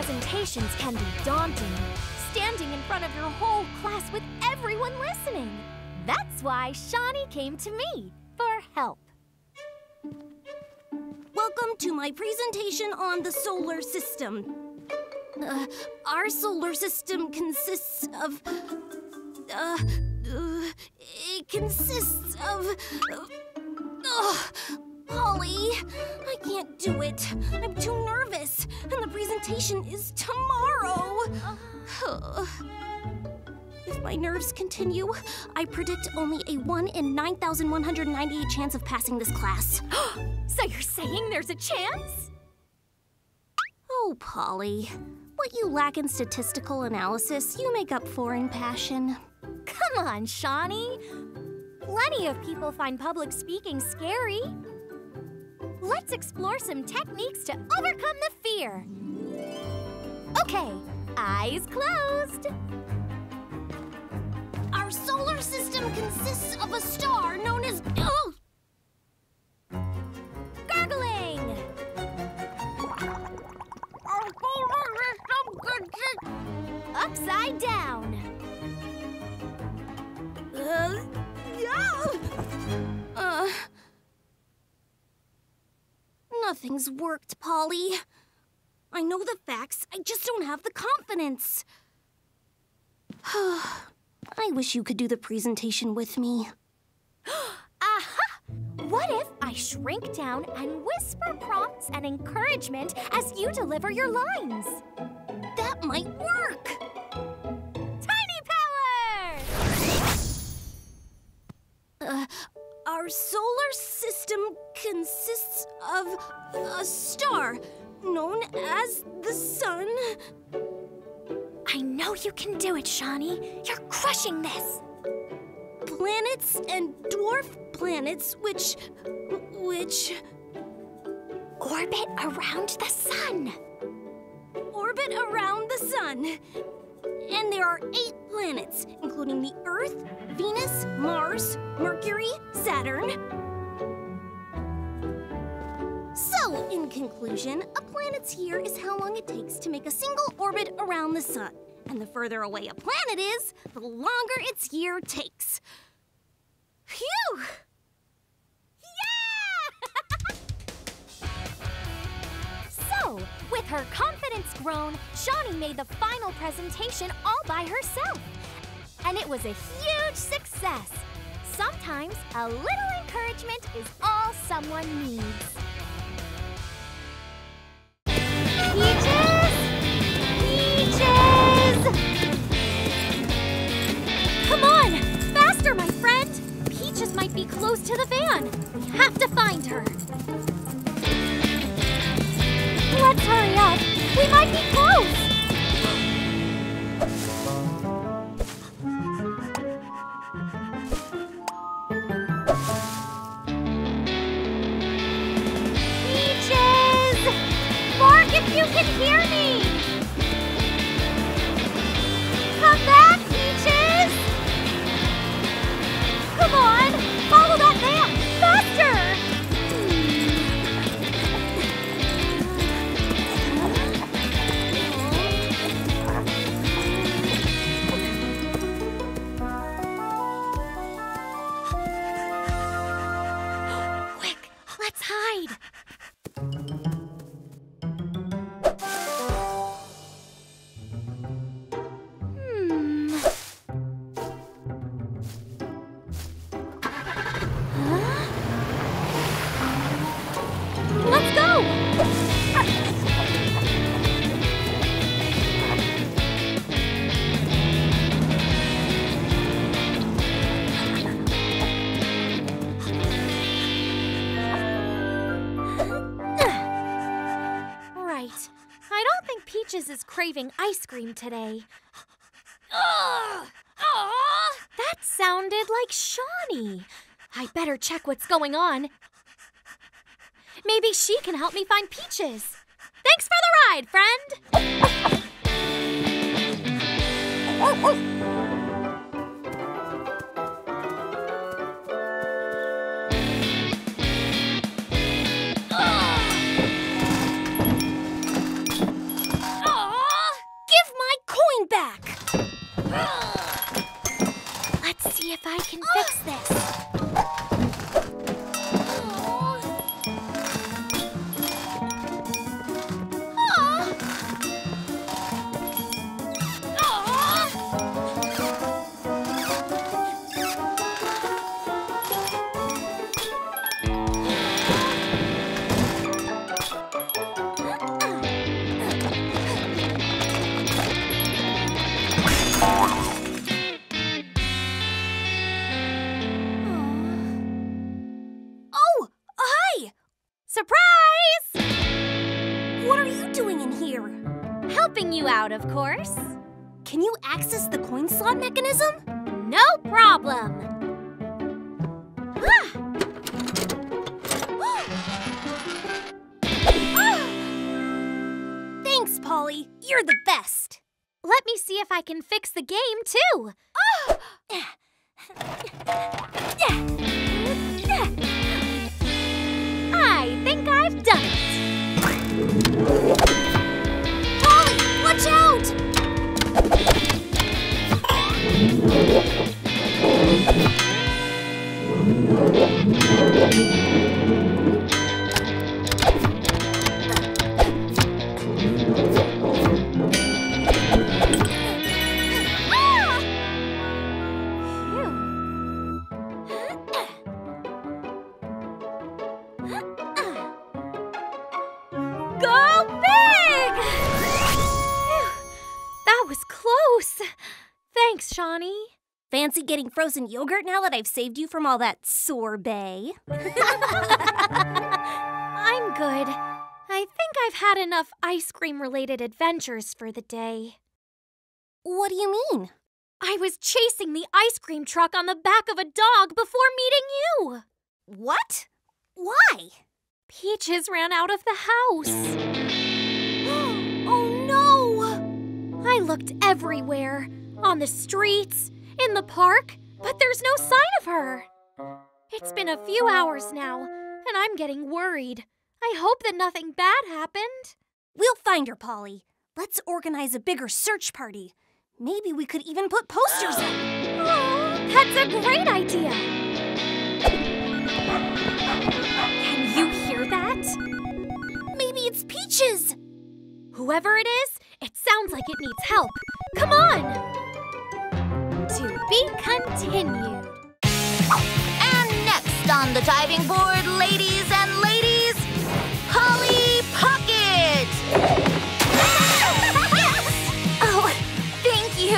presentations can be daunting. Standing in front of your whole class with everyone listening. That's why Shani came to me for help. Welcome to my presentation on the solar system. Uh, our solar system consists of. Uh, uh, it consists of. Polly, I can't do it. I'm too nervous, and the presentation is tomorrow. if my nerves continue, I predict only a 1 in 9,198 chance of passing this class. So you're saying there's a chance? Oh, Polly. What you lack in statistical analysis, you make up for in passion. Come on, Shani. Plenty of people find public speaking scary. Let's explore some techniques to overcome the fear. Okay, eyes closed. Our solar system consists of a star known as. Oh! Gargling! Our solar system consists. Upside down. Uh, yeah! Uh. Nothing's worked, Polly. I know the facts, I just don't have the confidence. I wish you could do the presentation with me. Aha! What if I shrink down and whisper prompts and encouragement as you deliver your lines? That might work! Tiny power! Uh, our solar system consists of a star known as the sun. I know you can do it, Shani. You're crushing this. Planets and dwarf planets, which. which. Orbit around the sun. orbit around the sun. And there are eight planets, including the Earth, Venus, Mars, Mercury, Saturn. So, in conclusion, a planet's year is how long it takes to make a single orbit around the sun. And the further away a planet is, the longer its year takes. Phew! So, with her confidence grown, Shani made the final presentation all by herself. And it was a huge success. Sometimes a little encouragement is all someone needs. Peaches! Peaches! Come on! Faster, my friend! Peaches might be close to the van. We have to find her. Let's hurry up. We might be close. Peaches! Bark if you can hear me! Craving ice cream today. Ugh! Aw! That sounded like Shani. I better check what's going on. Maybe she can help me find Peaches. Thanks for the ride, friend! Oh, oh. Let's see if I can fix this. Surprise! What are you doing in here? Helping you out, of course. Can you access the coin slot mechanism? No problem. Ah! ah! ah! Thanks, Polly. You're the best. Let me see if I can fix the game, too. Oh! I think I've done it. Polly, watch out! Shani. Fancy getting frozen yogurt now that I've saved you from all that sorbet? I'm good. I think I've had enough ice cream related adventures for the day. What do you mean? I was chasing the ice cream truck on the back of a dog before meeting you. What? Why? Peaches ran out of the house. oh no! I looked everywhere on the streets, in the park, but there's no sign of her. It's been a few hours now, and I'm getting worried. I hope that nothing bad happened. We'll find her, Polly. Let's organize a bigger search party. Maybe we could even put posters up. Oh, that's a great idea. Can you hear that? Maybe it's Peaches! Whoever it is, it sounds like it needs help. Come on! Be continued. And next on the diving board, ladies and ladies, Polly Pocket! Oh, thank you.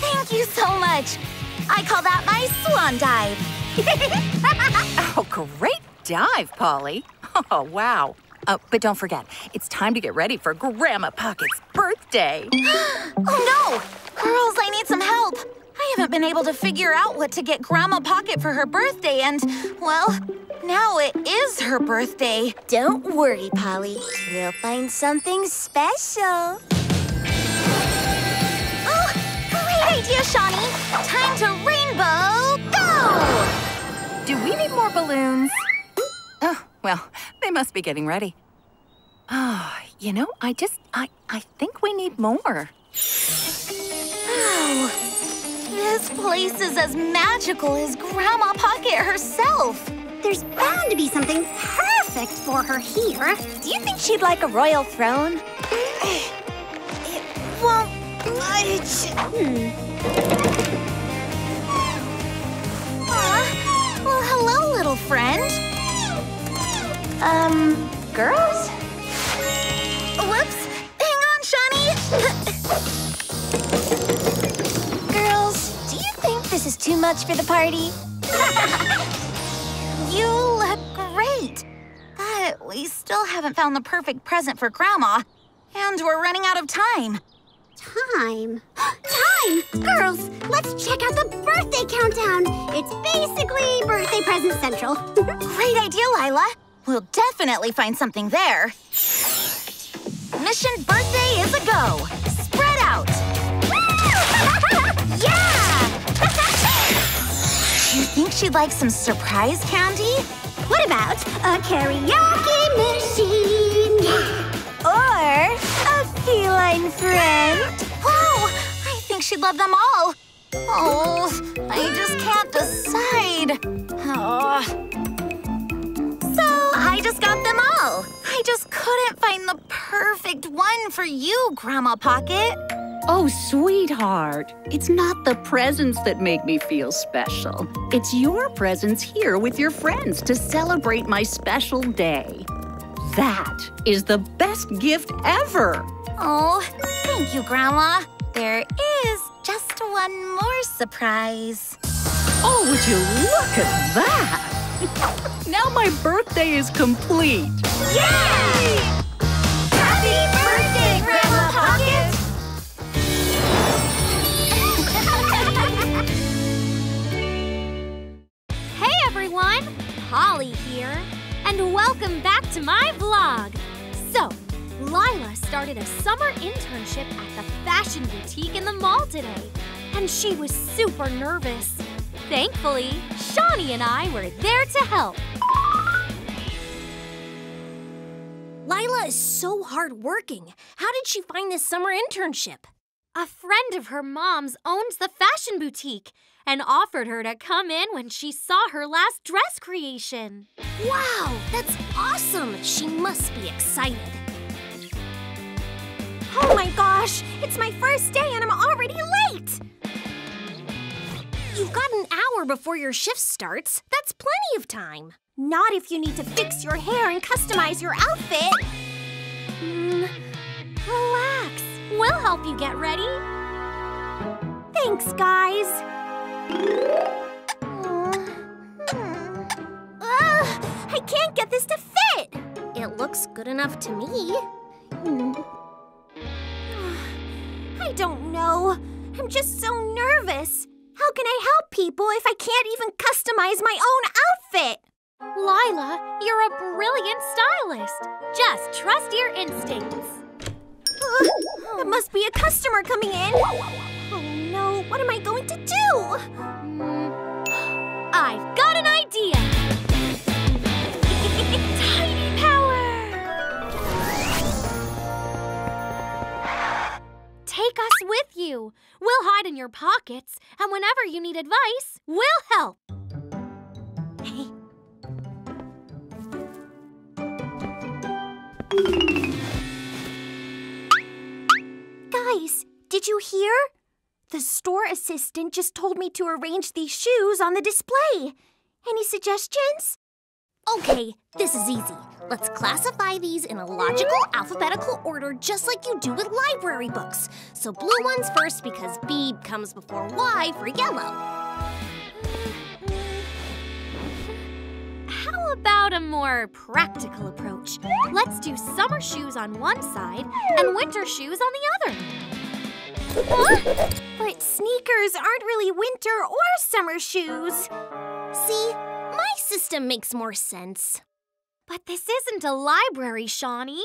Thank you so much. I call that my swan dive. Oh, great dive, Polly. Oh, wow. Uh, but don't forget, it's time to get ready for Grandma Pocket's birthday. oh no! Girls, I need some help. I haven't been able to figure out what to get Grandma Pocket for her birthday, and, well, now it is her birthday. Don't worry, Polly. We'll find something special. Oh, great idea, Shani. Time to rainbow go! Do we need more balloons? Oh, well, they must be getting ready. Oh, you know, I just, I, I think we need more. Wow. This place is as magical as Grandma Pocket herself. There's bound to be something perfect for her here. Do you think she'd like a royal throne? It won't budge. Aw, well, hello, little friend. Um, girls? Whoops. Hang on, Shani. Girls, do you think this is too much for the party? you look great. But we still haven't found the perfect present for Grandma. And we're running out of time. Time. Time! Girls, let's check out the birthday countdown. It's basically birthday present central. Great idea, Lila. We'll definitely find something there. Mission birthday is a go. Spread out. She'd like some surprise candy? what about a karaoke machine? Or a feline friend? Whoa! I think she'd love them all. Oh, I just can't decide. Oh. So I just got them all. I just couldn't find the perfect one for you, Grandma Pocket. Oh, sweetheart, it's not the presents that make me feel special. It's your presence here with your friends to celebrate my special day. That is the best gift ever. Oh, thank you, Grandma. There is just one more surprise. Oh, would you look at that? now my birthday is complete. Yay! Polly here, and welcome back to my vlog! So, Lila started a summer internship at the Fashion Boutique in the mall today, and she was super nervous. Thankfully, Shawnee and I were there to help. Lila is so hardworking. How did she find this summer internship? A friend of her mom's owns the fashion boutique, and offered her to come in when she saw her last dress creation. Wow, that's awesome! She must be excited. Oh my gosh, it's my first day and I'm already late! You've got an hour before your shift starts. That's plenty of time. Not if you need to fix your hair and customize your outfit. Mm, relax. We'll help you get ready. Thanks, guys. I can't get this to fit. It looks good enough to me. I don't know. I'm just so nervous. How can I help people if I can't even customize my own outfit? Lila, you're a brilliant stylist. Just trust your instincts. Uh, there must be a customer coming in. What am I going to do? Mm, I've got an idea. Tiny power. Take us with you. We'll hide in your pockets, and whenever you need advice, we'll help. Guys, did you hear? The store assistant just told me to arrange these shoes on the display. Any suggestions? Okay, this is easy. Let's classify these in a logical alphabetical order just like you do with library books. So blue ones first because B comes before Y for yellow. How about a more practical approach? Let's do summer shoes on one side and winter shoes on the other. Huh? But sneakers aren't really winter or summer shoes. See, my system makes more sense. But this isn't a library, Shani.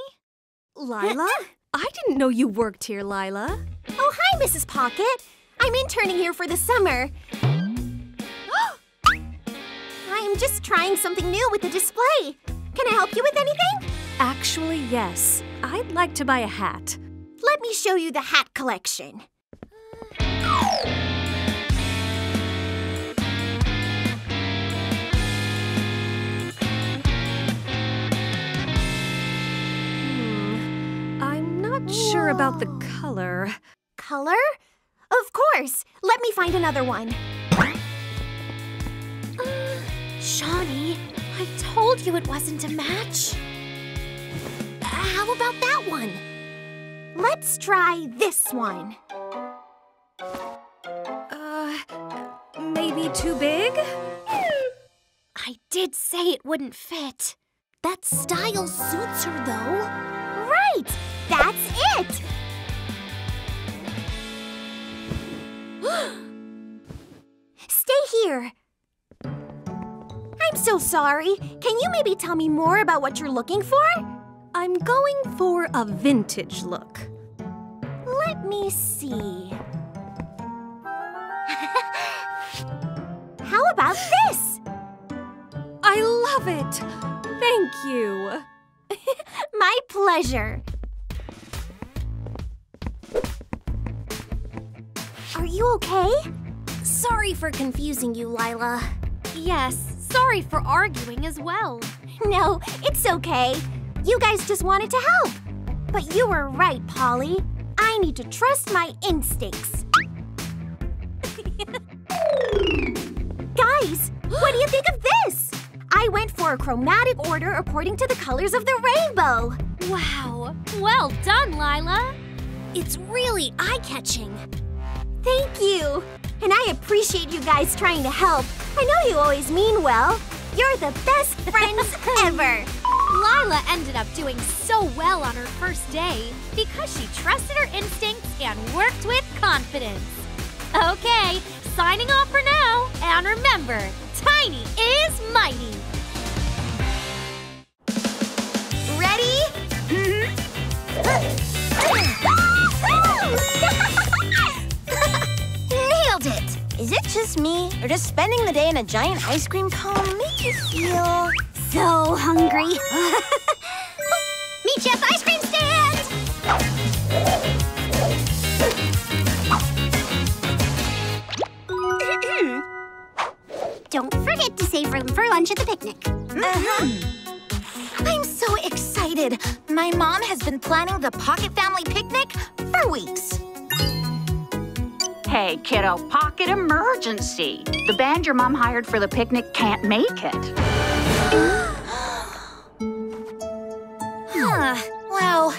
Lila? I didn't know you worked here, Lila. Oh, hi, Mrs. Pocket. I'm interning here for the summer. I'm just trying something new with the display. Can I help you with anything? Actually, yes. I'd like to buy a hat. Let me show you the hat collection. Hmm. I'm not sure about the color. Color? Of course. Let me find another one. Uh, Shani, I told you it wasn't a match. How about that one? Let's try this one. Uh, maybe too big? I did say it wouldn't fit. That style suits her, though. Right! That's it! Stay here. I'm so sorry. Can you maybe tell me more about what you're looking for? I'm going for a vintage look. Let me see. How about this? I love it! Thank you. My pleasure. Are you okay? Sorry for confusing you, Lila. Yes, sorry for arguing as well. No, it's okay. You guys just wanted to help. But you were right, Polly. I need to trust my instincts. Guys, what do you think of this? I went for a chromatic order according to the colors of the rainbow. Wow, well done, Lila. It's really eye-catching. Thank you. And I appreciate you guys trying to help. I know you always mean well. You're the best friends ever. Lila ended up doing so well on her first day because she trusted her instincts and worked with confidence. Okay, signing off for now, and remember, tiny is mighty! Ready? Mm-hmm. Nailed it! Is it just me, or does spending the day in a giant ice cream cone make you feel so hungry. Meet the ice cream stand! Don't forget to save room for lunch at the picnic. Uh -huh. I'm so excited. My mom has been planning the Pocket Family picnic for weeks. Hey, kiddo, pocket emergency. The band your mom hired for the picnic can't make it. Huh. Wow.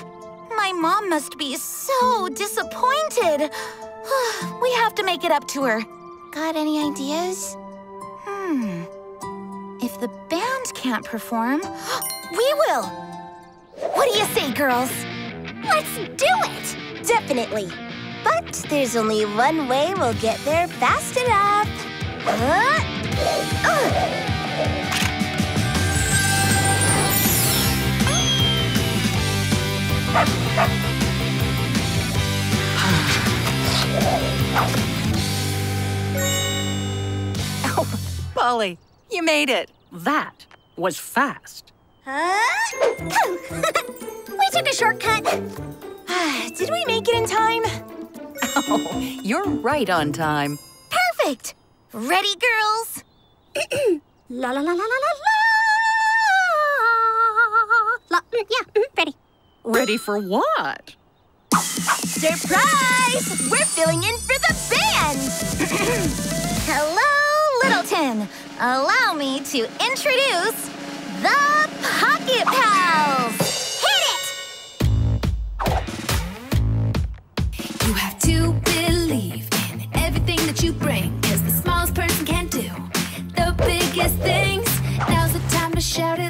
My mom must be so disappointed. we have to make it up to her. Got any ideas? Hmm. If the band can't perform, we will. What do you say, girls? Let's do it! Definitely. But there's only one way we'll get there fast enough. Uh, Polly, you made it. That was fast. Huh? we took a shortcut. Did we make it in time? Oh, you're right on time. Perfect. Ready, girls? La la la la la la la. La, mm, yeah, mm, ready. Ready for what? Surprise! We're filling in for the band! Hello, Littleton. Allow me to introduce the Pocket Pals! Hit it! You have to believe in everything that you bring, cause the smallest person can do the biggest things. Now's the time to shout it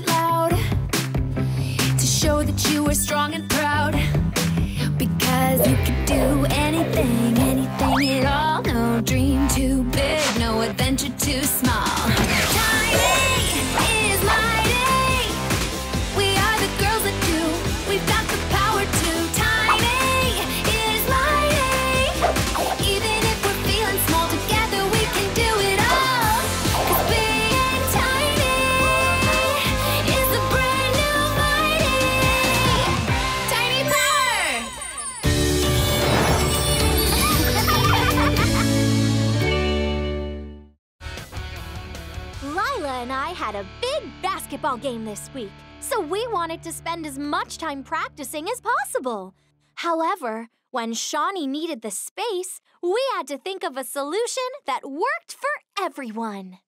had a big basketball game this week, so we wanted to spend as much time practicing as possible. However, when Shani needed the space, we had to think of a solution that worked for everyone.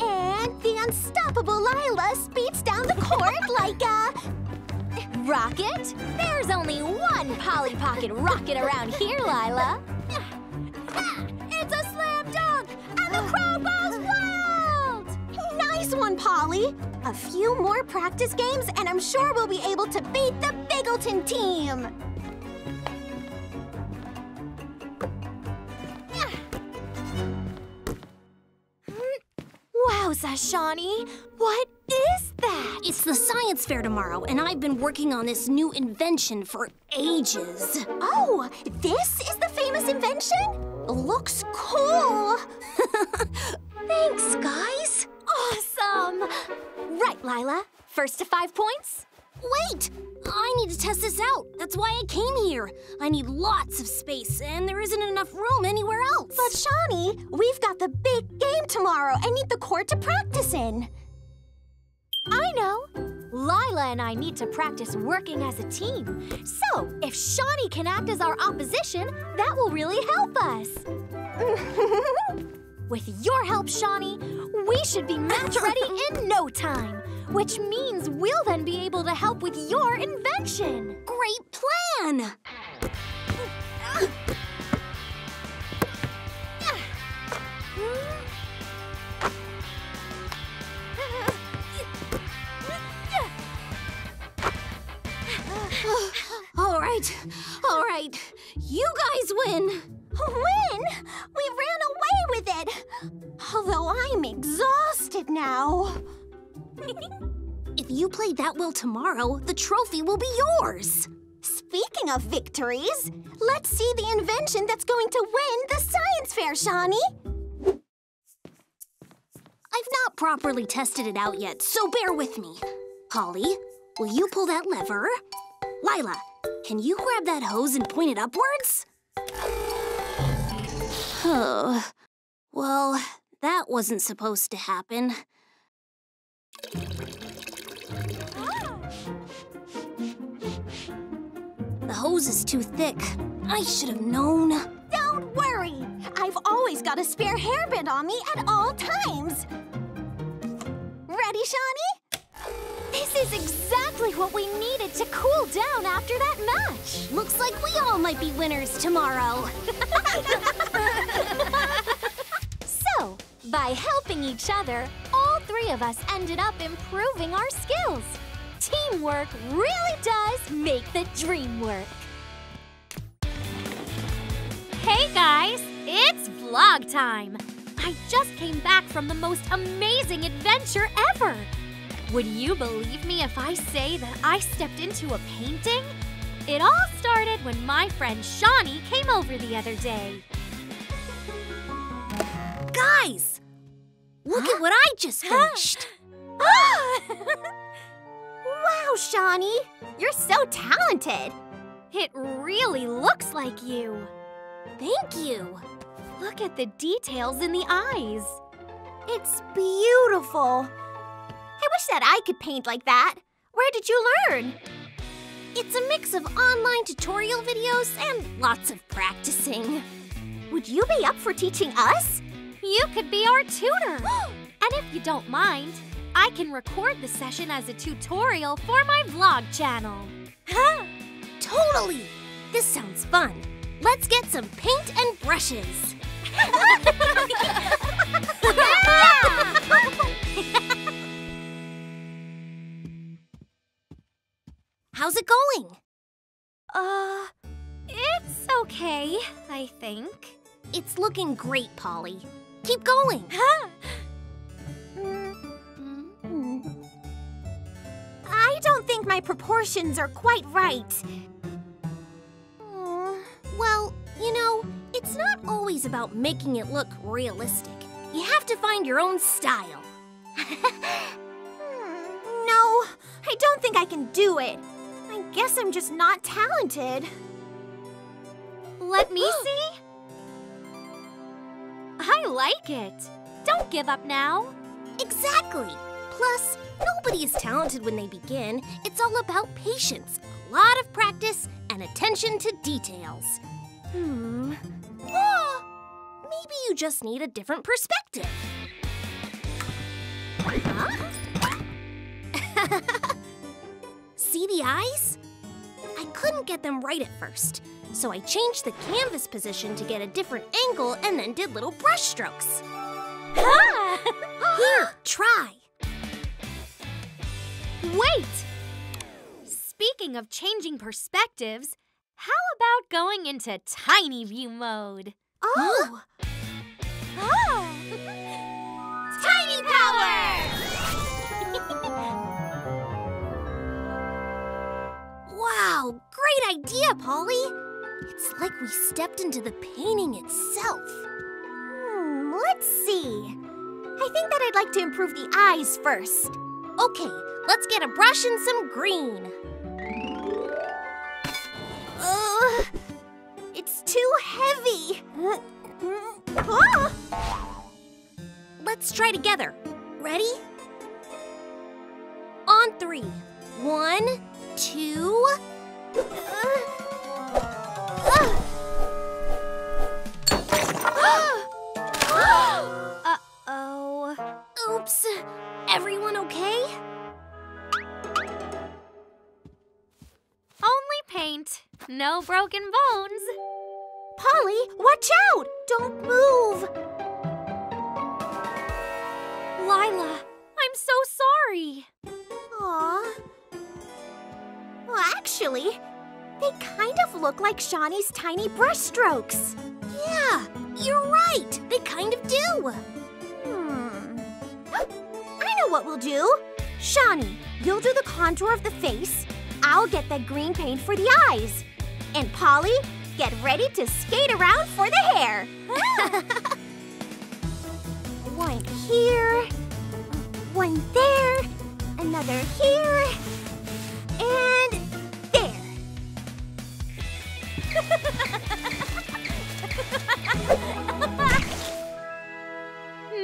And the unstoppable Lila speeds down the court like a. Rocket? There's only one Polly Pocket rocket around here, Lila. It's a slam dunk, and the crowd goes one, Polly. A few more practice games, and I'm sure we'll be able to beat the Biggleton team. Wowza, Shani! What is that? It's the science fair tomorrow, and I've been working on this new invention for ages. Oh, this is the famous invention? Looks cool. Thanks, guys. Awesome! Right, Lila. First to five points? Wait! I need to test this out. That's why I came here. I need lots of space, and there isn't enough room anywhere else. But Shani, we've got the big game tomorrow and need the court to practice in. I know. Lila and I need to practice working as a team. So, if Shani can act as our opposition, that will really help us. With your help, Shani, we should be match ready in no time, which means we'll then be able to help with your invention. Great plan! All right, all right. You guys win. Win? We ran away with it. Although I'm exhausted now. If you play that well tomorrow, the trophy will be yours. Speaking of victories, let's see the invention that's going to win the science fair, Shani. I've not properly tested it out yet, so bear with me. Polly, will you pull that lever? Lila, can you grab that hose and point it upwards? Oh, well, that wasn't supposed to happen. The hose is too thick. I should have known. Don't worry. I've always got a spare hairband on me at all times. Ready, Shani? This is exactly what we needed to cool down after that match. Looks like we all might be winners tomorrow. So, by helping each other, all three of us ended up improving our skills. Teamwork really does make the dream work. Hey guys, it's vlog time. I just came back from the most amazing adventure ever. Would you believe me if I say that I stepped into a painting? It all started when my friend Shani came over the other day. Guys, look at what I just finished. Ah! Wow, Shani. You're so talented. It really looks like you. Thank you. Look at the details in the eyes. It's beautiful. I wish that I could paint like that. Where did you learn? It's a mix of online tutorial videos and lots of practicing. Would you be up for teaching us? You could be our tutor. and if you don't mind, I can record the session as a tutorial for my vlog channel. Huh? Totally. This sounds fun. Let's get some paint and brushes. How's it going? Uh, it's okay, I think. It's looking great, Polly. Keep going. I don't think my proportions are quite right. Well, you know, it's not always about making it look realistic. You have to find your own style. No, I don't think I can do it. I guess I'm just not talented. Let me see. I like it. Don't give up now. Exactly. Plus, nobody is talented when they begin. It's all about patience, a lot of practice, and attention to details. Hmm. Ah, maybe you just need a different perspective. Huh? See the eyes? I couldn't get them right at first, so I changed the canvas position to get a different angle and then did little brush strokes. Ah! Here, try. Wait! Speaking of changing perspectives, how about going into tiny view mode? Oh! Oh! Tiny Wow, great idea, Polly! It's like we stepped into the painting itself. Hmm, let's see. I think that I'd like to improve the eyes first. Okay, let's get a brush and some green. Ugh, it's too heavy. Ah! Let's try together. Ready? On three. One, two. No broken bones. Polly, watch out! Don't move! Lila, I'm so sorry. Aw. Well, actually, they kind of look like Shani's tiny brush strokes. Yeah, you're right. They kind of do. Hmm. I know what we'll do. Shani, you'll do the contour of the face. I'll get the green paint for the eyes. And Polly, get ready to skate around for the hair. One here, one there, another here, and there.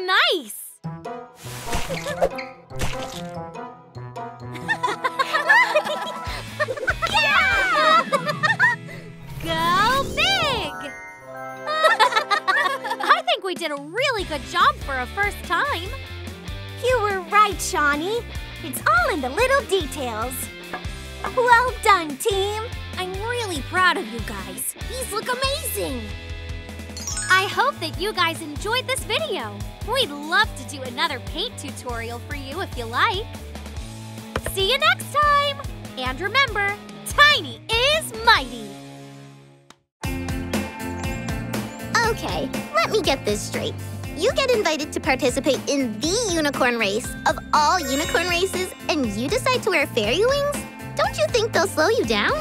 Nice! we did a really good job for a first time. You were right, Shani. It's all in the little details. Well done, team. I'm really proud of you guys. These look amazing. I hope that you guys enjoyed this video. We'd love to do another paint tutorial for you if you like. See you next time! And remember, tiny is mighty! Okay, let me get this straight. You get invited to participate in the unicorn race of all unicorn races, and you decide to wear fairy wings? Don't you think they'll slow you down?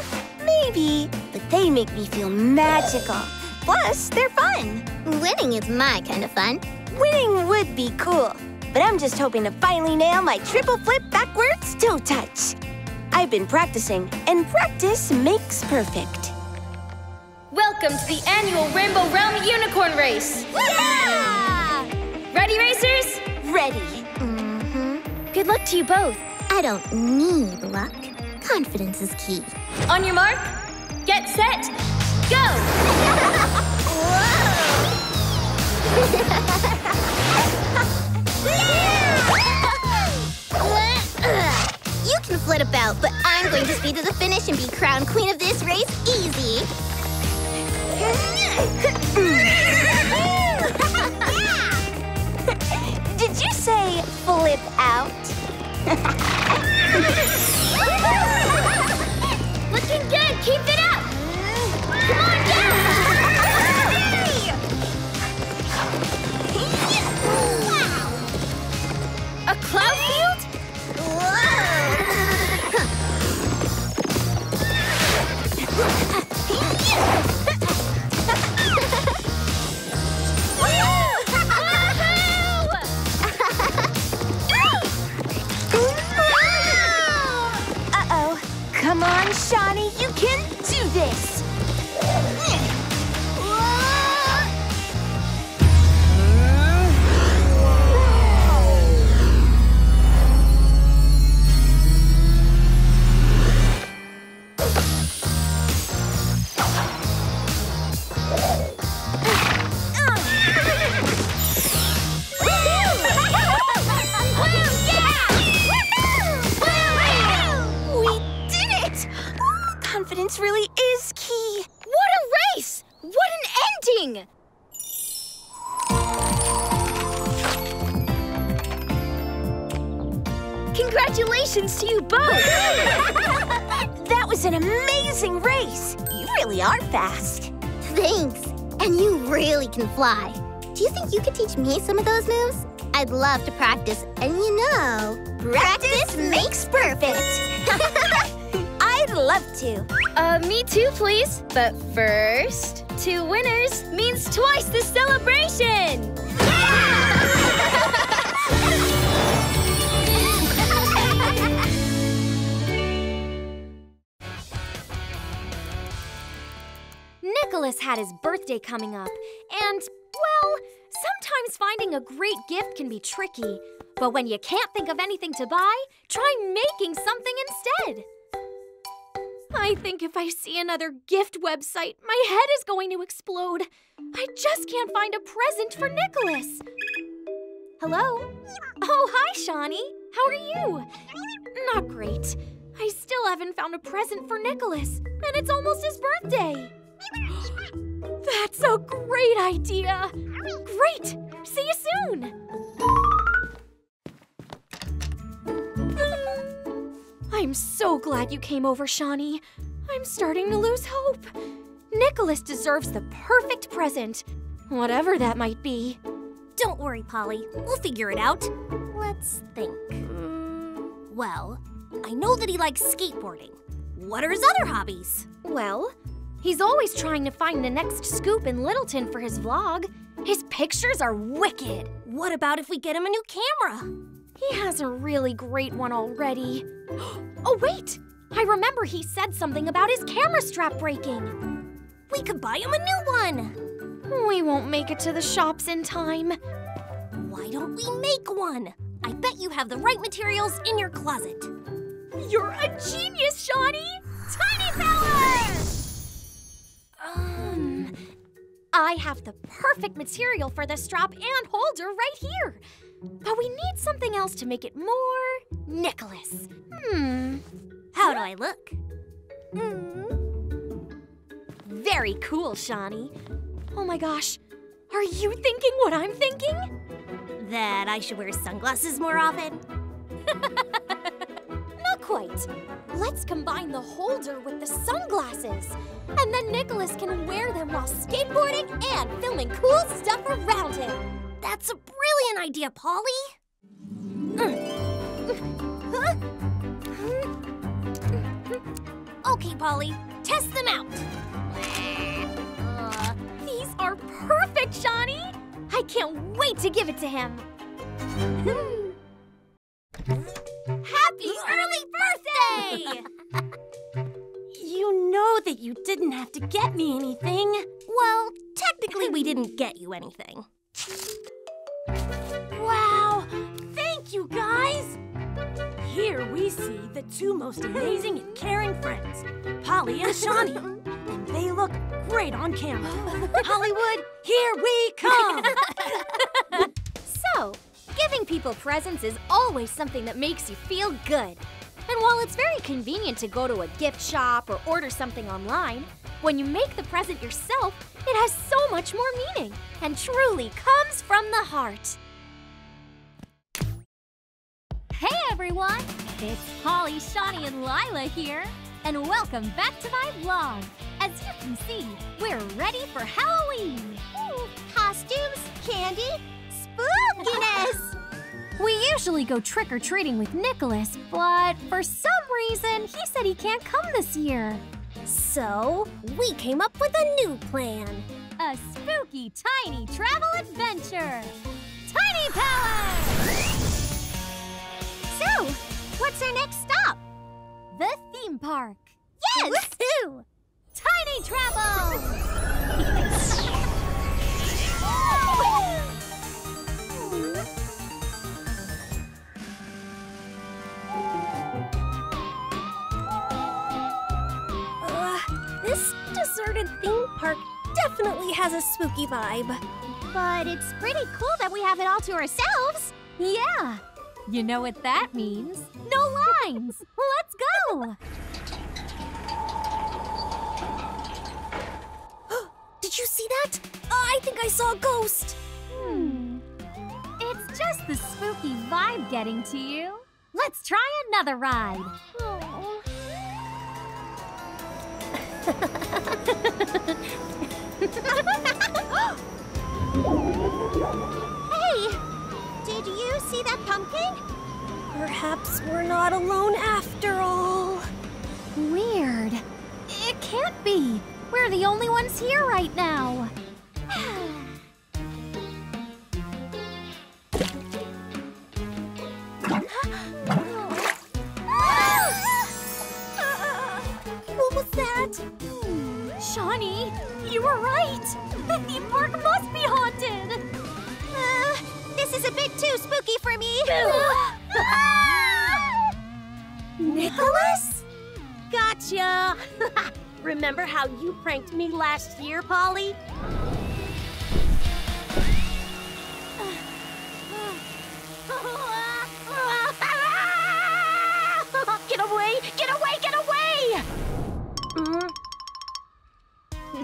Maybe, but they make me feel magical. Plus, they're fun. Winning is my kind of fun. Winning would be cool, but I'm just hoping to finally nail my triple flip backwards toe touch. I've been practicing, and practice makes perfect. Welcome to the annual Rainbow Realm Unicorn Race! Yeah! Ready, racers? Ready. Mm-hmm. Good luck to you both. I don't need luck. Confidence is key. On your mark, get set, go! you can flit about, but I'm going to speed to the finish and be crowned queen of this race easy. Did you say flip out? Looking good! Keep it up! Me some of those moves? I'd love to practice, and you know, Practice makes perfect. I'd love to. Uh, me too, please. But first, two winners means twice the celebration! Nicolas had his birthday coming up, and, sometimes finding a great gift can be tricky. But when you can't think of anything to buy, try making something instead. I think if I see another gift website, my head is going to explode. I just can't find a present for Nicolas. Hello? Oh, hi, Shani. How are you? Not great. I still haven't found a present for Nicolas, and it's almost his birthday. That's a great idea! Great! See you soon! I'm so glad you came over, Shani. I'm starting to lose hope. Nicolas deserves the perfect present, whatever that might be. Don't worry, Polly. We'll figure it out. Let's think. Hmm, well, I know that he likes skateboarding. What are his other hobbies? Well, he's always trying to find the next scoop in Littleton for his vlog. His pictures are wicked. What about if we get him a new camera? He has a really great one already. Oh, wait! I remember he said something about his camera strap breaking. We could buy him a new one. We won't make it to the shops in time. Why don't we make one? I bet you have the right materials in your closet. You're a genius, Shani! Tiny Power! I have the perfect material for the strap and holder right here. But we need something else to make it more Nicolas. Hmm. How do I look? Hmm. Very cool, Shani. Oh my gosh. Are you thinking what I'm thinking? That I should wear sunglasses more often? Quite. Let's combine the holder with the sunglasses. And then Nicolas can wear them while skateboarding and filming cool stuff around him. That's a brilliant idea, Polly. okay, Polly, test them out. Uh, these are perfect, Shani! I can't wait to give it to him. get me anything. Well, technically, we didn't get you anything. Wow! Thank you, guys! Here we see the two most amazing and caring friends, Polly and Shani. And they look great on camera. Hollywood, here we come! So, giving people presents is always something that makes you feel good. And while it's very convenient to go to a gift shop or order something online, when you make the present yourself, it has so much more meaning and truly comes from the heart. Hey everyone! It's Polly, Shani, and Lila here, and welcome back to my vlog. As you can see, we're ready for Halloween. Costumes, candy, spookiness! We usually go trick or treating with Nicolas, but for some reason, he said he can't come this year. So, we came up with a new plan. A spooky tiny travel adventure! Tiny Power! So, what's our next stop? The theme park. Yes! Woohoo! Tiny Travel! Uh, this deserted theme park definitely has a spooky vibe. But it's pretty cool that we have it all to ourselves. Yeah! You know what that means? No lines! Let's go! Did you see that? I think I saw a ghost. Hmm. It's just the spooky vibe getting to you. Let's try another ride. Hey! Did you see that pumpkin? Perhaps we're not alone after all. Weird. It can't be. We're the only ones here right now. you were right. The theme park must be haunted. Uh, this is a bit too spooky for me. Nicolas? Gotcha! Remember how you pranked me last year, Polly?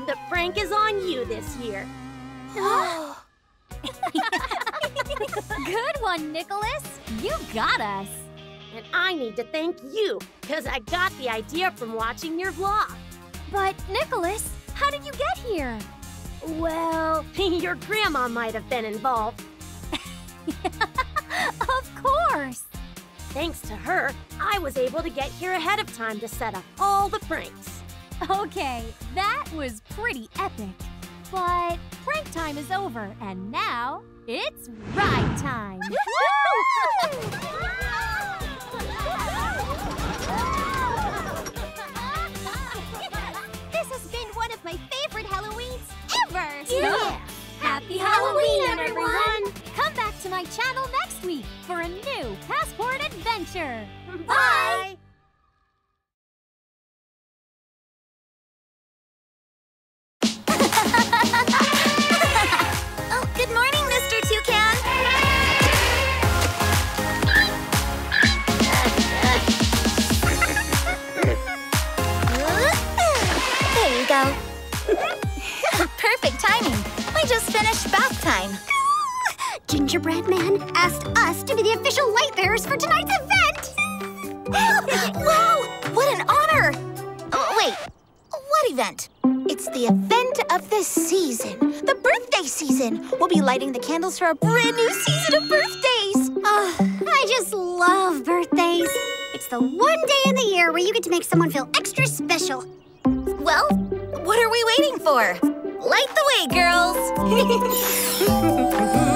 The prank is on you this year. Good one, Nicolas. You got us. And I need to thank you, because I got the idea from watching your vlog. But, Nicolas, how did you get here? Well, your grandma might have been involved. of course. Thanks to her, I was able to get here ahead of time to set up all the pranks. Okay, that was pretty epic. But prank time is over, and now it's ride time. This has been one of my favorite Halloweens ever! Yeah. Happy Halloween, everyone! Come back to my channel next week for a new Passport adventure. Bye! Oh, good morning, Mr. Toucan. There you go. Perfect timing. I just finished bath time. Gingerbread Man asked us to be the official light bearers for tonight's event! wow! What an honor! Oh, wait, what event? It's the event of the season, the birthday season. We'll be lighting the candles for a brand new season of birthdays. Oh, I just love birthdays. It's the one day in the year where you get to make someone feel extra special. Well, what are we waiting for? Light the way, girls!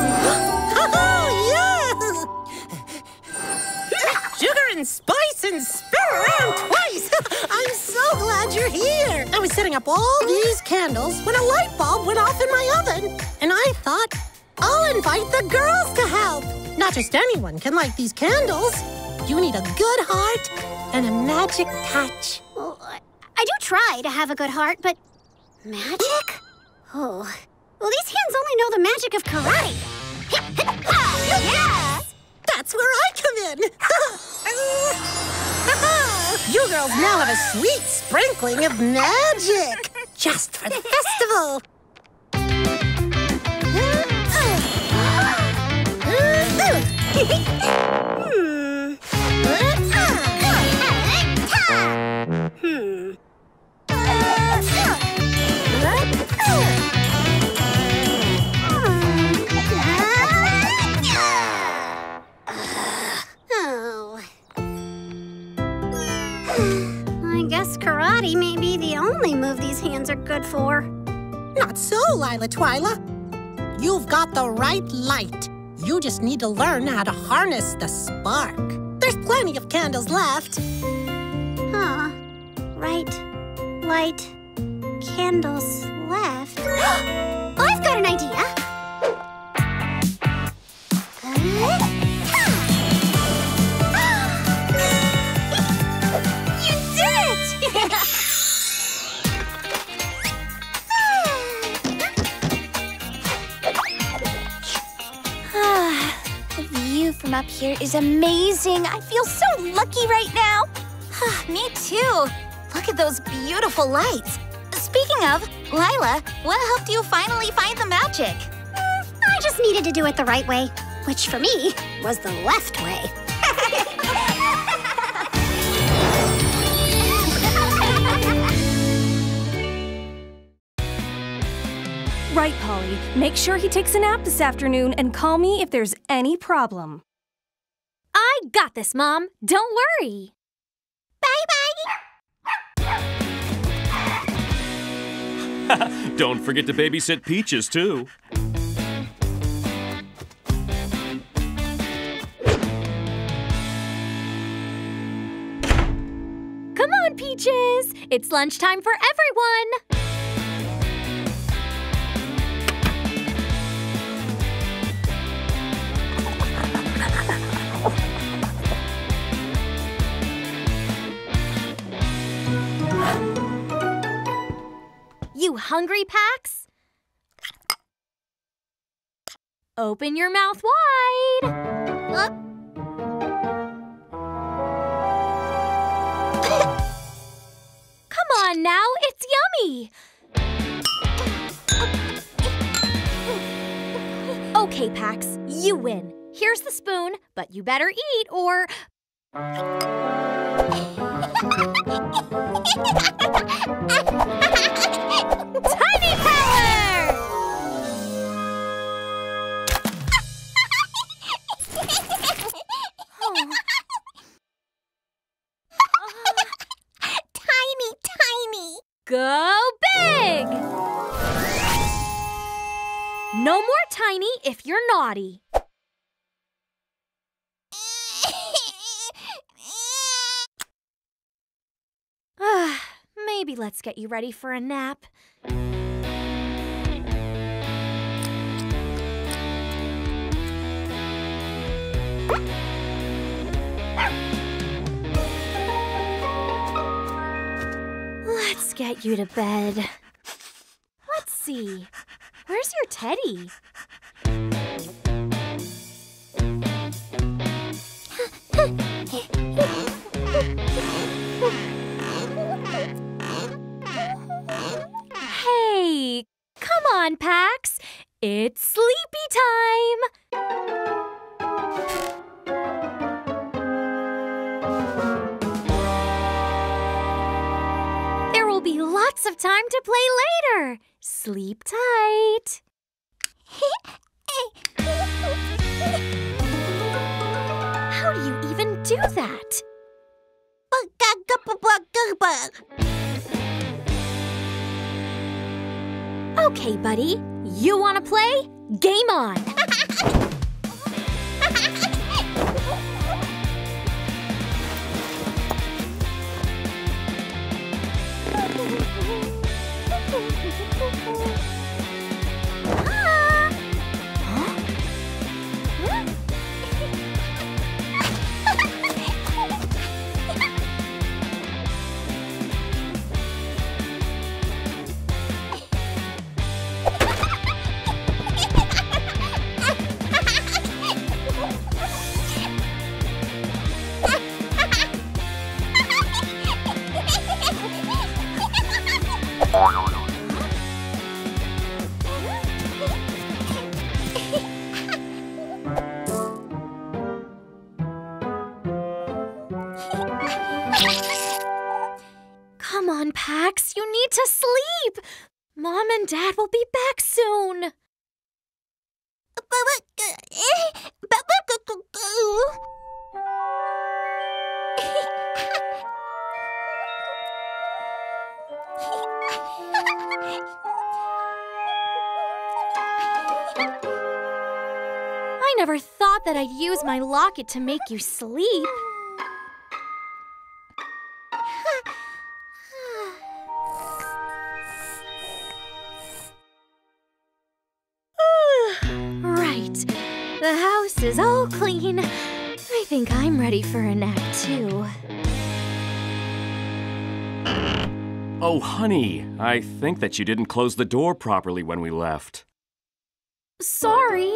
Sugar and spice and spin around twice. I'm so glad you're here. I was setting up all these candles when a light bulb went off in my oven. And I thought, I'll invite the girls to help. Not just anyone can light these candles. You need a good heart and a magic touch. Well, I do try to have a good heart, but magic? Oh, well, these hands only know the magic of karate. Yes! That's where I come in. you girls now have a sweet sprinkling of magic. Just for the festival. Hmm. Hmm. Karate may be the only move these hands are good for. Not so, Lila Twyla. You've got the right light. You just need to learn how to harness the spark. There's plenty of candles left. Huh. Right. Light. Candles left. I've got an idea. You view up here is amazing. I feel so lucky right now. Me too. Look at those beautiful lights. Speaking of, Lila, what helped you finally find the magic? Hmm, I just needed to do it the right way, which for me was the left way. Right, Polly. Make sure he takes a nap this afternoon and call me if there's any problem. I got this, Mom. Don't worry. Bye-bye. Don't forget to babysit Peaches, too. Come on, Peaches. It's lunchtime for everyone. Hungry, Pax? Open your mouth wide. Come on now, it's yummy. Okay, Pax, you win. Here's the spoon, but you better eat or. Go big! No more Tiny if you're naughty. Ah, Maybe let's get you ready for a nap. Get you to bed. Let's see. Where's your teddy? Hey, come on, Pax. It's sleepy time. Lots of time to play later. Sleep tight. How do you even do that? Okay, buddy. You want to play? Game on. Come my locket to make you sleep. right. The house is all clean. I think I'm ready for a nap too. Oh, honey, I think that you didn't close the door properly when we left. Sorry.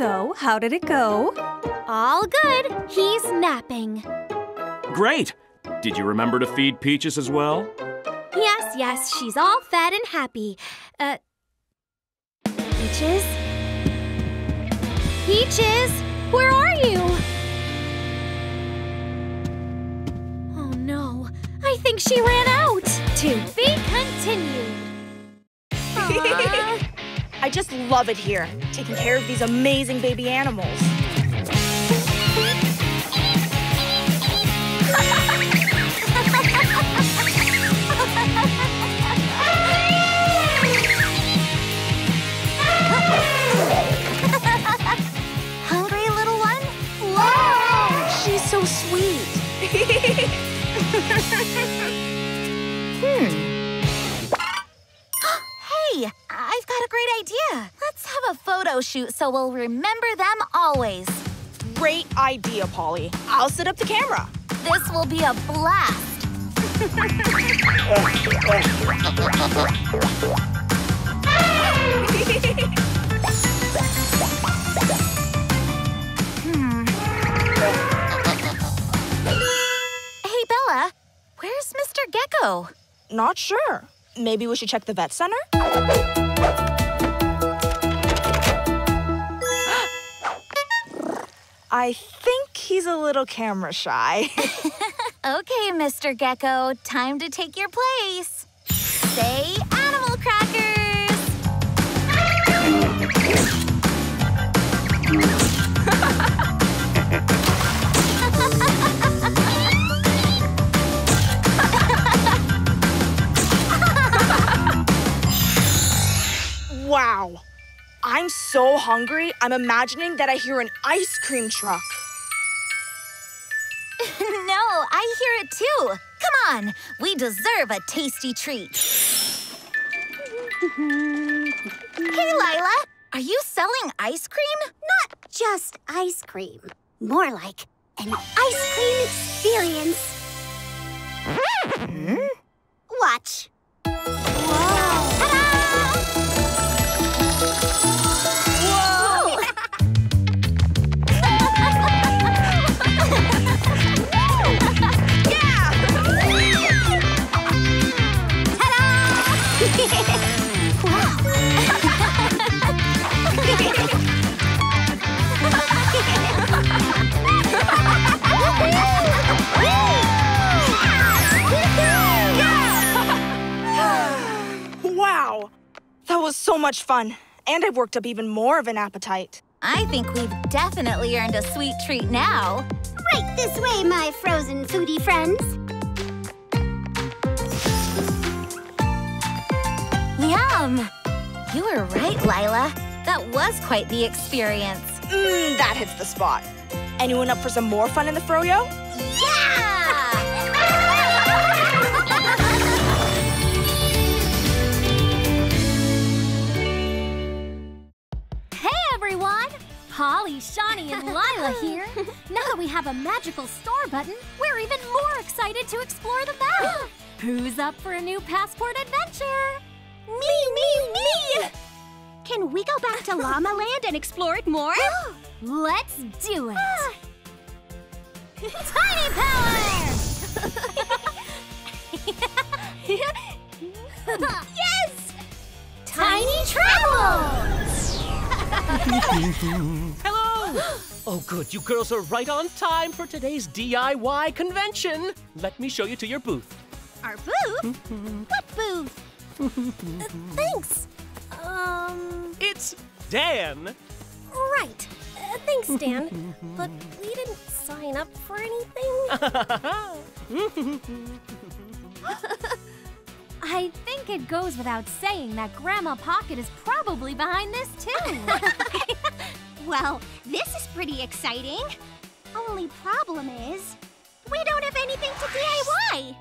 So, how did it go? All good. He's napping. Great! Did you remember to feed Peaches as well? Yes, yes, she's all fed and happy. Uh. Peaches? Peaches! Where are you? Oh no, I think she ran out. To be continued. I just love it here, taking care of these amazing baby animals. Great idea. Let's have a photo shoot so we'll remember them always. Great idea, Polly. I'll set up the camera. This will be a blast. Hmm. Hey, Bella, where's Mr. Gecko? Not sure. Maybe we should check the vet center? I think he's a little camera shy. Okay, Mr. Gecko, time to take your place. Say animal crackers. Wow. I'm so hungry, I'm imagining that I hear an ice cream truck. no, I hear it too. Come on, we deserve a tasty treat. hey, Lila, are you selling ice cream? Not just ice cream. More like an ice cream experience. Hmm? Watch. That was so much fun. And I've worked up even more of an appetite. I think we've definitely earned a sweet treat now. Right this way, my frozen foodie friends. Yum! You were right, Lila. That was quite the experience. Mmm, that hits the spot. Anyone up for some more fun in the froyo? Hey we have a magical store button, we're even more excited to explore the map. Who's up for a new passport adventure? Me, me, me! Can we go back to Llama Land and explore it more? Let's do it! Ah. Tiny power! yes! Tiny travel! Hello! Oh, good. You girls are right on time for today's DIY convention. Let me show you to your booth. Our booth? what booth? Thanks. Um. It's Dan. Right. Uh, thanks, Dan. but we didn't sign up for anything. I think it goes without saying that Grandma Pocket is probably behind this too. well, this is pretty exciting. Only problem is, we don't have anything to DIY.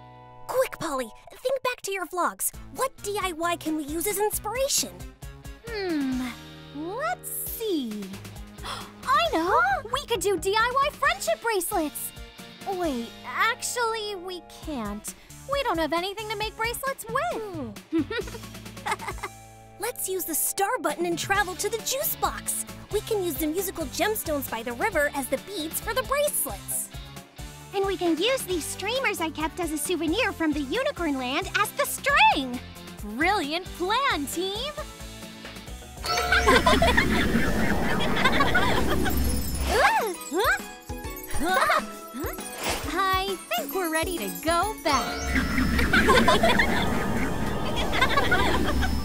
Quick, Polly, think back to your vlogs. What DIY can we use as inspiration? Hmm, let's see. I know! We could do DIY friendship bracelets! Wait, actually, we can't. We don't have anything to make bracelets with. Let's use the star button and travel to the juice box. We can use the musical gemstones by the river as the beads for the bracelets. And we can use these streamers I kept as a souvenir from the Unicorn Land as the string. Brilliant plan, team! I think we're ready to go back.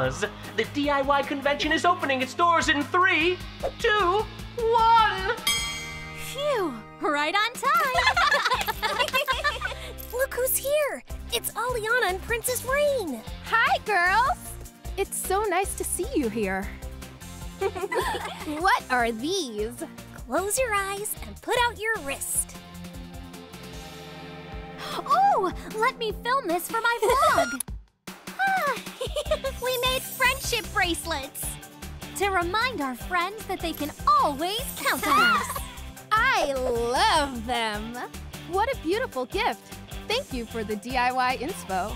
and the DIY convention is opening its doors in three, two, one. Phew, right on time. Look who's here! It's Aliana and Princess Rain. Hi, girls! It's so nice to see you here. what are these? Close your eyes and put out your wrist. Oh, let me film this for my vlog. we made friendship bracelets. to remind our friends that they can always count on us. I love them! What a beautiful gift! Thank you for the DIY inspo.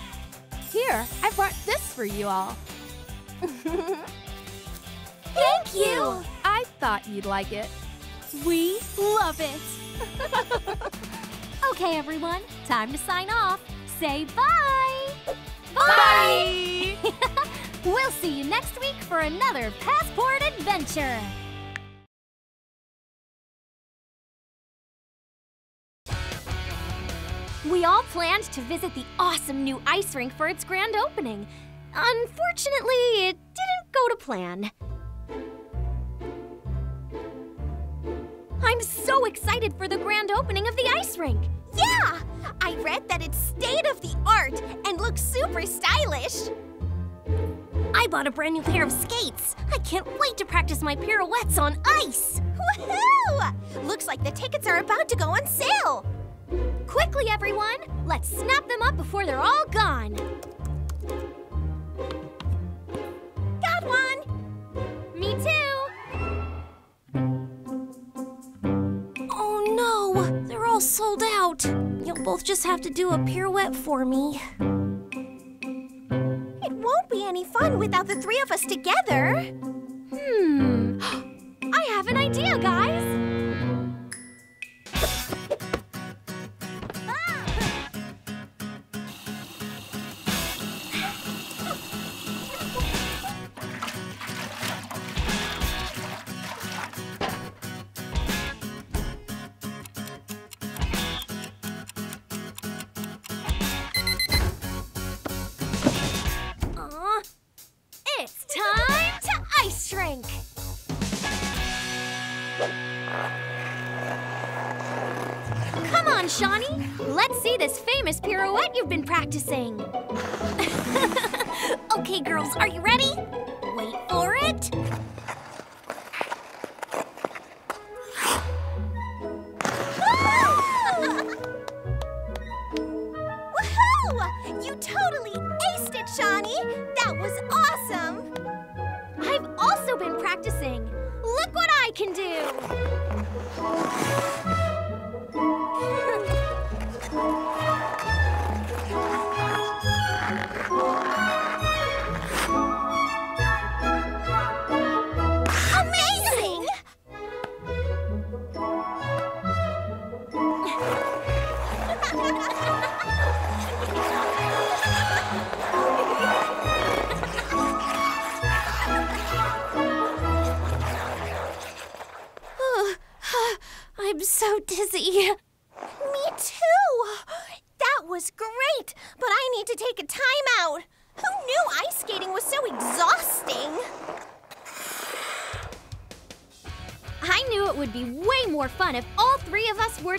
Here, I brought this for you all. Thank you. I thought you'd like it. We love it. okay, everyone, time to sign off. Say bye. Bye. we'll see you next week for another Passport Adventure. We all planned to visit the awesome new ice rink for its grand opening. Unfortunately, it didn't go to plan. I'm so excited for the grand opening of the ice rink. Yeah! I read that it's state of the art and looks super stylish. I bought a brand new pair of skates. I can't wait to practice my pirouettes on ice. Woohoo! Looks like the tickets are about to go on sale. Quickly, everyone! Let's snap them up before they're all gone. Both just have to do a pirouette for me. It won't be any fun without the three of us together. Hmm. I have an idea, guys!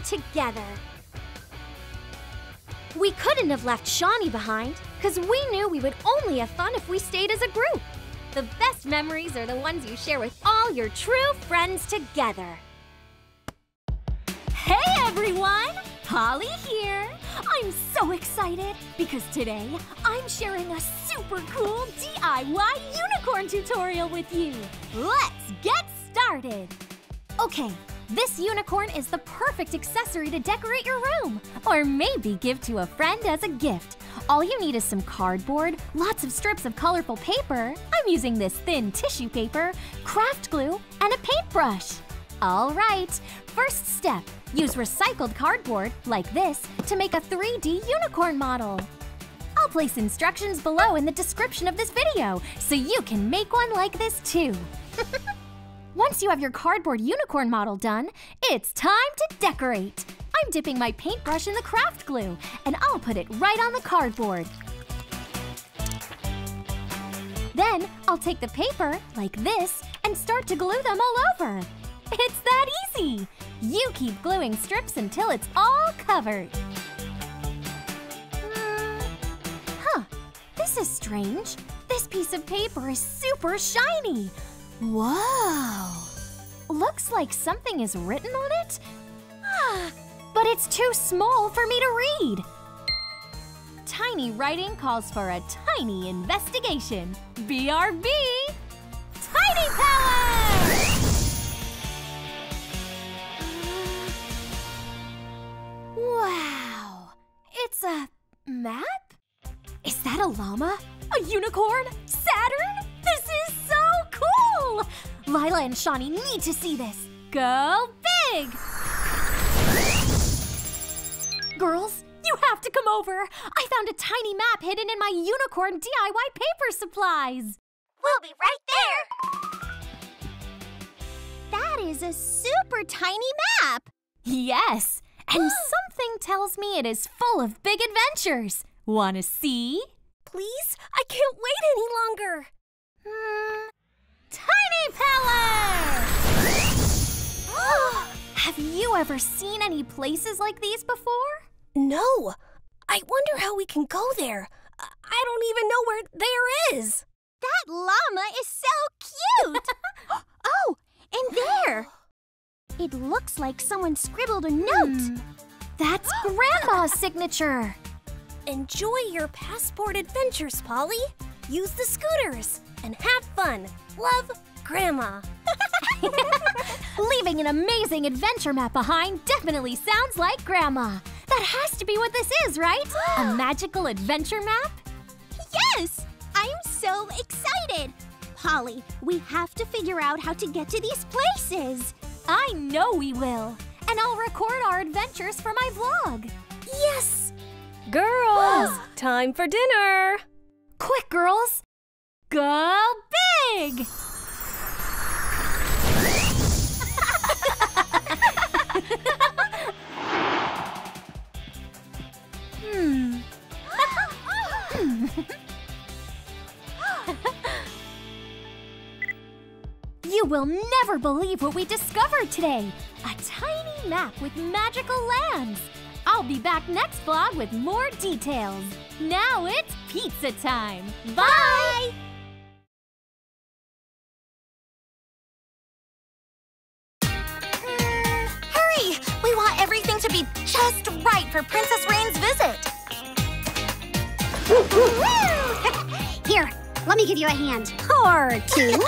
Together. We couldn't have left Shani behind, because we knew we would only have fun if we stayed as a group. The best memories are the ones you share with all your true friends together. Hey everyone! Polly here! I'm so excited because today I'm sharing a super cool DIY unicorn tutorial with you. Let's get started! Okay, this unicorn is the perfect accessory to decorate your room, or maybe give to a friend as a gift. All you need is some cardboard, lots of strips of colorful paper. I'm using this thin tissue paper, craft glue, and a paintbrush. All right, first step use recycled cardboard, like this, to make a 3D unicorn model. I'll place instructions below in the description of this video so you can make one like this too. Once you have your cardboard unicorn model done, it's time to decorate. I'm dipping my paintbrush in the craft glue, and I'll put it right on the cardboard. Then I'll take the paper, like this, and start to glue them all over. It's that easy! You keep gluing strips until it's all covered. Huh, this is strange. This piece of paper is super shiny. Whoa! Looks like something is written on it? Ah, but it's too small for me to read. Tiny writing calls for a tiny investigation. BRB! And Shani need to see this. Go big! Girls, you have to come over. I found a tiny map hidden in my unicorn DIY paper supplies. We'll be right there. That is a super tiny map. Yes, And something tells me it is full of big adventures. Wanna see? Please? I can't wait any longer. Hmm. Tiny Palace! Have you ever seen any places like these before? No. I wonder how we can go there. I- I don't even know where there is. That llama is so cute! oh, and there! It looks like someone scribbled a note. Hmm. That's Grandma's signature. Enjoy your passport adventures, Polly. Use the scooters and have fun. Love, Grandma. Leaving an amazing adventure map behind definitely sounds like Grandma. That has to be what this is, right? A magical adventure map? Yes! I'm so excited! Polly, we have to figure out how to get to these places. I know we will. And I'll record our adventures for my vlog. Yes! Girls, time for dinner. Quick, girls! Go big! hmm. you will never believe what we discovered today! A tiny map with magical lands! I'll be back next vlog with more details. Now it's pizza time. Bye! Hurry! To be just right for Princess Rain's visit. Here, let me give you a hand. Or two.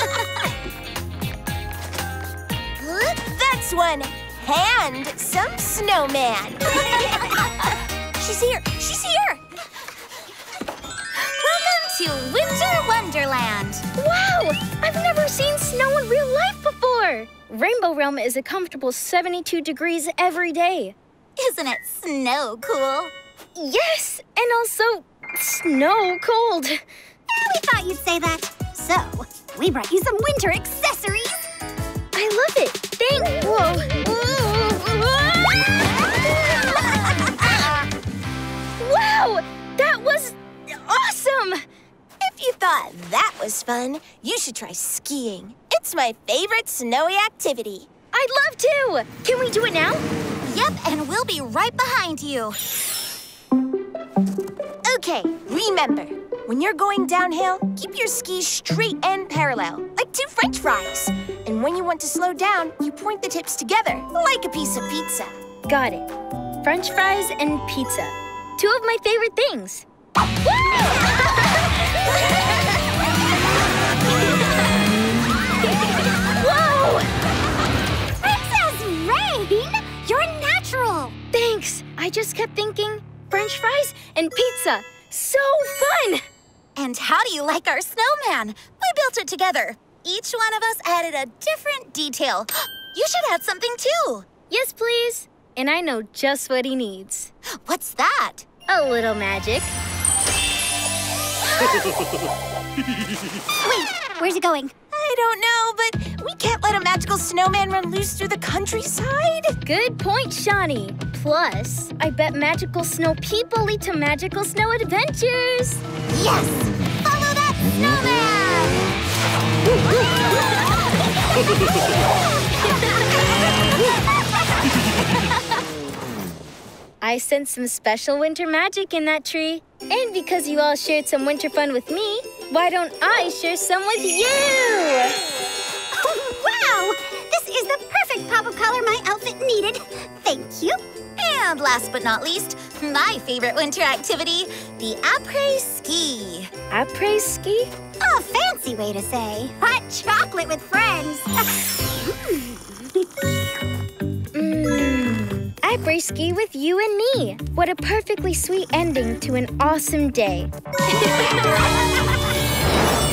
That's one hand some snowman. She's here! She's here! Welcome to Winter Wonderland! Wow! I've never seen snow in real life before! Rainbow Realm is a comfortable 72 degrees every day. Isn't it snow cool? Yes! And also, snow cold. we thought you'd say that. So, we brought you some winter accessories. I love it! Thank. Whoa! wow! That was awesome! If you thought that was fun, you should try skiing. It's my favorite snowy activity. I'd love to! Can we do it now? Yep, and we'll be right behind you. Okay, remember, when you're going downhill, keep your skis straight and parallel, like two french fries. And when you want to slow down, you point the tips together, like a piece of pizza. Got it. French fries and pizza. Two of my favorite things. I just kept thinking French fries and pizza. So fun! And how do you like our snowman? We built it together. Each one of us added a different detail. You should add something too. Yes, please. And I know just what he needs. What's that? A little magic. Wait, where's it going? I don't know, but we can't let a magical snowman run loose through the countryside. Good point, Shani. Plus, I bet magical snow people lead to magical snow adventures. Yes! Follow that I sense some special winter magic in that tree. And because you all shared some winter fun with me, why don't I share some with you? wow! This is the perfect pop of color my outfit needed. Thank you. And last but not least, my favorite winter activity, the après ski. Après ski? A fancy way to say hot chocolate with friends. Mmm. I ski with you and me. What a perfectly sweet ending to an awesome day.